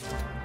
you